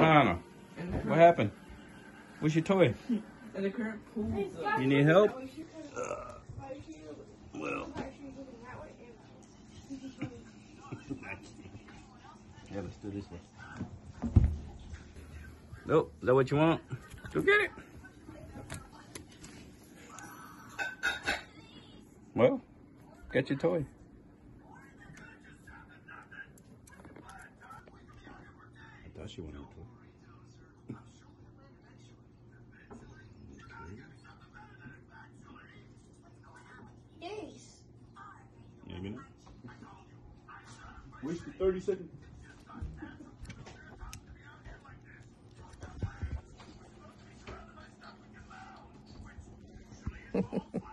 Anna, what happened? What's your toy? And the current pool. You need help? well. yeah, let's do this one. Nope, is that what you want? Go get it. Well, get your toy. I thought she wanted a toy. Yes. Maybe not. Wasted 30 seconds.